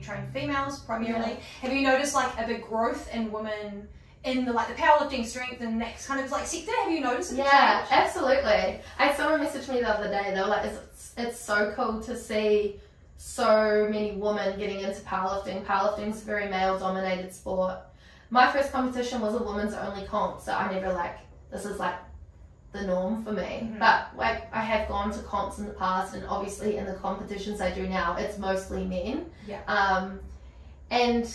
train females primarily. Yeah. Have you noticed like a big growth in women in the like the powerlifting, strength, and next kind of like sector? Have you noticed? Yeah, absolutely. I had someone message me the other day. They were like, "It's it's so cool to see." so many women getting into powerlifting. Powerlifting's a very male dominated sport. My first competition was a women's only comp, so I never like this is like the norm for me. Mm-hmm. But like I have gone to comps in the past, and obviously in the competitions I do now, it's mostly men. Yeah. Um, and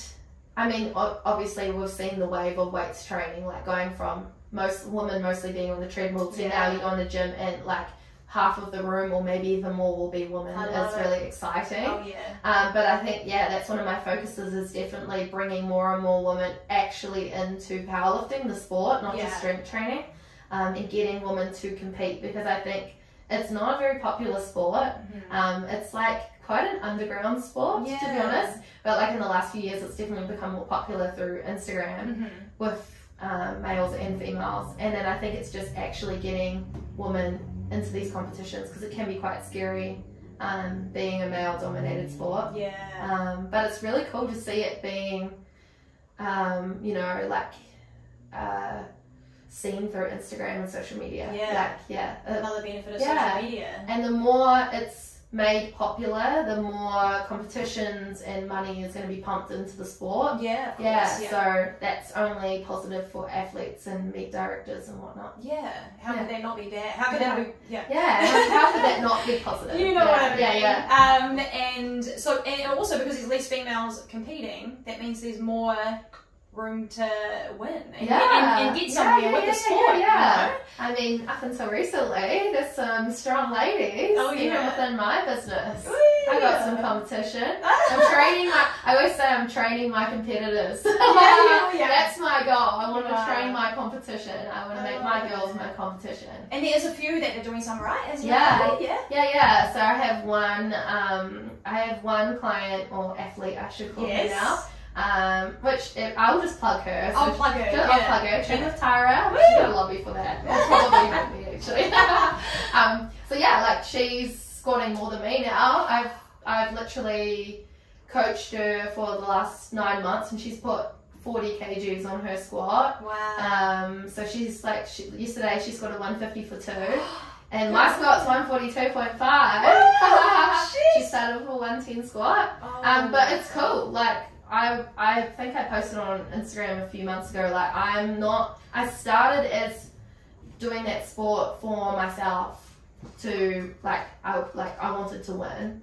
I mean, obviously we've seen the wave of weights training, like going from most women mostly being on the treadmill to yeah. now you go in the gym and like half of the room or maybe even more will be women is it. really exciting. Oh yeah. Um, but I think yeah, that's one of my focuses is definitely bringing more and more women actually into powerlifting, the sport, not yeah. just strength training um, and getting women to compete because I think it's not a very popular sport. Mm-hmm. Um, it's like quite an underground sport yeah. to be honest. But like in the last few years, it's definitely become more popular through Instagram mm-hmm. with um, males and females. And then I think it's just actually getting women into these competitions because it can be quite scary. Um, being a male dominated sport. Yeah. Um, but it's really cool to see it being, um, you know, like uh, seen through Instagram and social media. Yeah. Like, yeah. Another benefit of yeah. social media. And the more it's made popular, the more competitions and money is going to be pumped into the sport. Yeah, yeah, yeah. So that's only positive for athletes and meet directors and whatnot. Yeah. How yeah. could that not be bad? How could yeah. that be? Yeah. Yeah. how, could that not be positive? You know what I mean? Yeah, yeah. Um, and so, and also because there's less females competing, that means there's more room to win and, yeah. and, and get somewhere yeah, yeah, with the sport. Yeah, You know? I mean, up until recently, there's some strong ladies oh, even within my business. I got some competition. I'm training my. I always say I'm training my competitors. yeah, That's my goal. I want to train my competition. I want to make my girls my competition. And there's a few that are doing some right as yeah. well. Yeah, yeah, yeah. So I have one. Um, I have one client or athlete, I should call yes. her now um, which if, I'll just plug her. So I'll plug her. I'll plug her. Train with Tara. Woo! She's got a lobby for that. That's probably not me actually. um, so yeah, like she's squatting more than me now. I've I've literally coached her for the last nine months, and she's put 40 kgs on her squat. Wow. Um, so she's like, she, yesterday she squatted 150 for two. And my squat's 142.5. Oh, she started with a 110 squat. Oh, um, but it's cool. Like, I I think I posted on Instagram a few months ago. Like I'm not. I started as doing that sport for myself to like I like I wanted to win